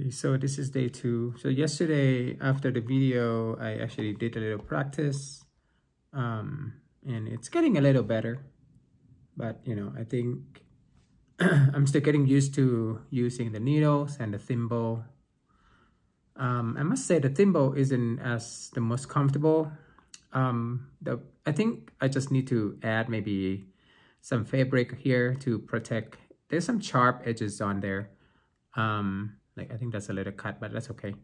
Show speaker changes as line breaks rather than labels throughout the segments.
Okay, so this is day two. So yesterday after the video, I actually did a little practice um, and it's getting a little better. But, you know, I think I'm still getting used to using the needles and the thimble. Um, I must say the thimble isn't as the most comfortable. Um, the I think I just need to add maybe some fabric here to protect. There's some sharp edges on there. Um, like I think that's a little cut, but that's okay.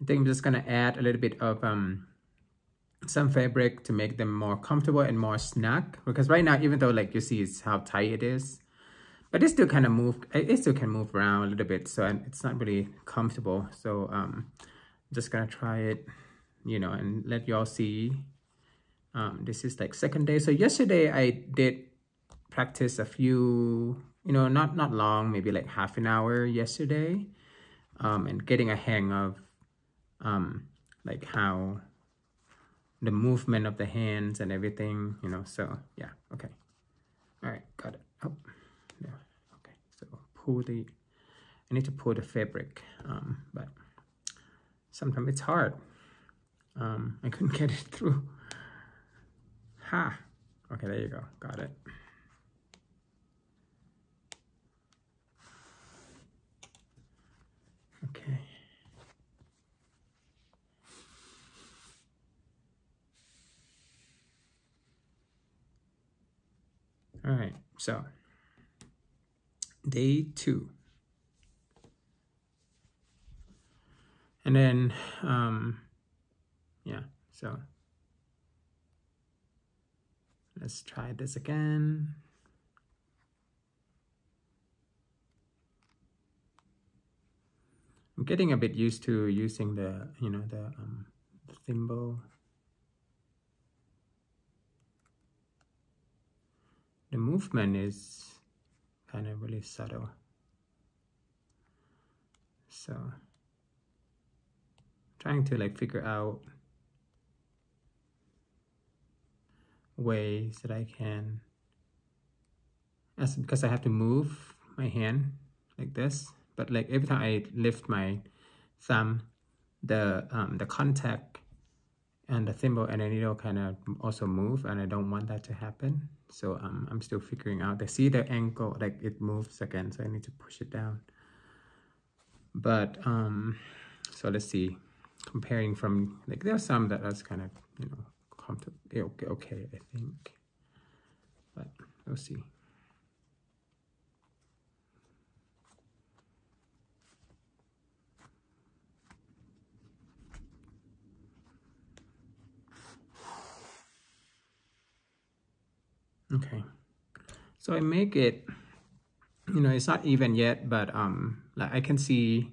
I think I'm just gonna add a little bit of um, some fabric to make them more comfortable and more snug. Because right now, even though like you see it's how tight it is, but it still kind of move, it still can move around a little bit. So it's not really comfortable. So um, I'm just gonna try it, you know, and let y'all see. Um, this is like second day. So yesterday I did practice a few, you know, not, not long, maybe like half an hour yesterday. Um, and getting a hang of um, like how the movement of the hands and everything, you know, so yeah, okay. All right, got it. Oh, yeah, okay. So pull the, I need to pull the fabric, um, but sometimes it's hard. Um, I couldn't get it through. Ha, okay, there you go, got it. Okay. All right, so day two. And then, um, yeah, so let's try this again. I'm getting a bit used to using the, you know, the, um, the thimble. the movement is kind of really subtle. So trying to like figure out ways that I can as because I have to move my hand like this but like every time I lift my thumb the um, the contact and the thimble and the needle kind of also move and I don't want that to happen. So um, I'm still figuring out. I see the ankle like it moves again so I need to push it down. But um so let's see. Comparing from like there's some that that's kind of you know comfortable okay, okay I think. But we'll see Okay, so I make it, you know, it's not even yet, but um, like I can see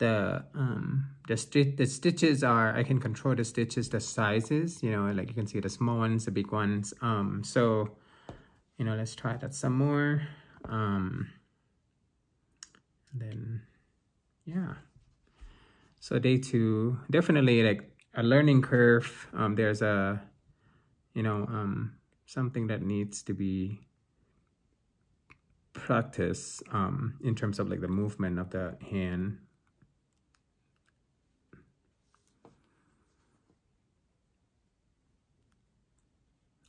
the um the stitch the stitches are I can control the stitches the sizes you know like you can see the small ones the big ones. Um so you know let's try that some more. Um then yeah. So day two definitely like a learning curve. Um there's a you know um something that needs to be practiced um, in terms of like the movement of the hand.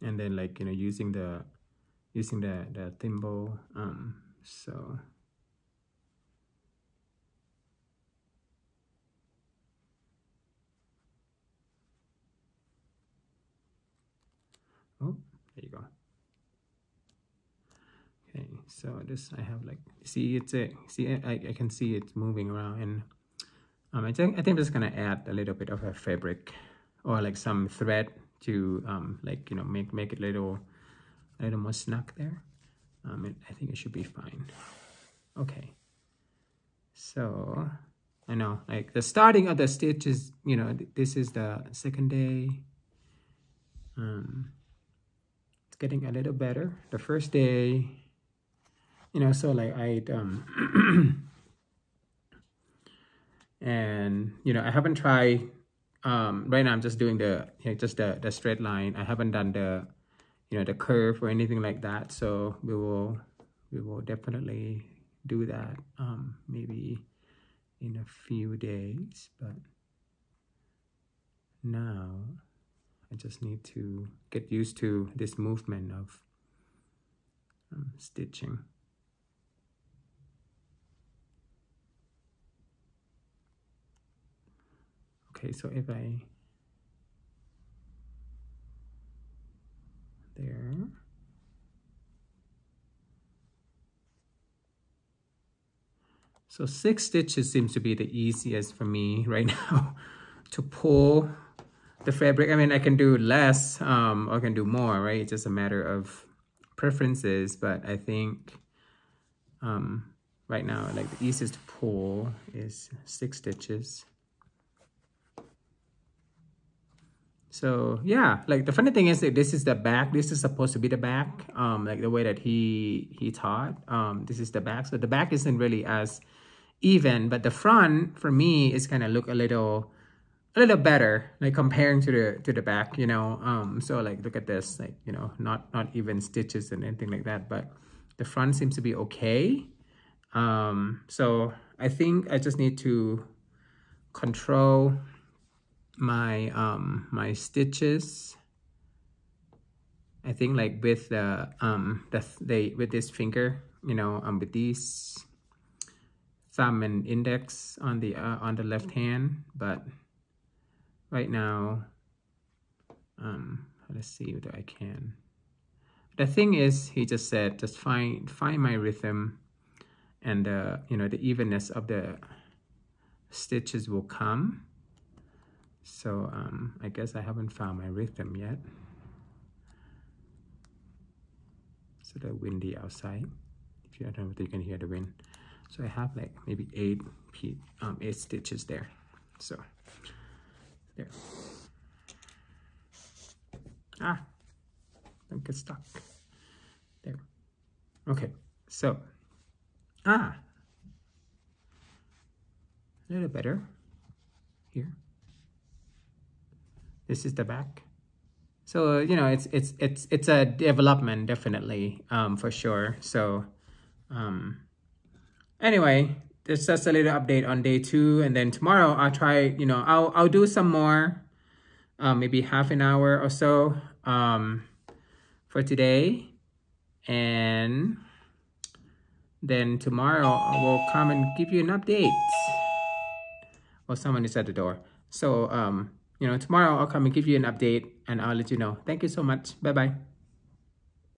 And then like, you know, using the, using the, the thimble. Um, so Oh, there you go. Okay, so this I have like, see it's a, see I, I can see it moving around and um, I think, I think I'm just gonna add a little bit of a fabric or like some thread to um, like, you know, make, make it a little, a little more snug there. Um, it, I think it should be fine. Okay. So I know like the starting of the stitch is, you know, this is the second day. Um, it's getting a little better. The first day, you know, so like I, um, and, you know, I haven't tried, um, right now I'm just doing the, you know, just the, the straight line. I haven't done the, you know, the curve or anything like that. So we will, we will definitely do that. Um, maybe in a few days, but now I just need to get used to this movement of um, stitching. Okay, so if I there So six stitches seems to be the easiest for me right now to pull the fabric. I mean, I can do less um, or I can do more, right? It's just a matter of preferences, but I think um, right now, like the easiest to pull is six stitches. So yeah, like the funny thing is that this is the back. This is supposed to be the back, um, like the way that he he taught. Um, this is the back. So the back isn't really as even, but the front for me is kind of look a little a little better like comparing to the to the back you know um so like look at this like you know not not even stitches and anything like that but the front seems to be okay um so i think i just need to control my um my stitches. I think like with the um the they with this finger you know um with these thumb and index on the uh, on the left hand. But right now um let's see whether I can. The thing is he just said just find find my rhythm and uh you know the evenness of the stitches will come so um I guess I haven't found my rhythm yet so the windy outside if you don't know you can hear the wind so I have like maybe eight um, eight stitches there. So there. Ah, don't get stuck. There. Okay, so ah, a little better here. This is the back. So you know, it's it's it's it's a development definitely um, for sure. So um, anyway, there's just a little update on day two. And then tomorrow I'll try, you know, I'll, I'll do some more, um, maybe half an hour or so um, for today. And then tomorrow I will come and give you an update. Well, someone is at the door. So, um, you know, tomorrow I'll come and give you an update and I'll let you know. Thank you so much. Bye-bye.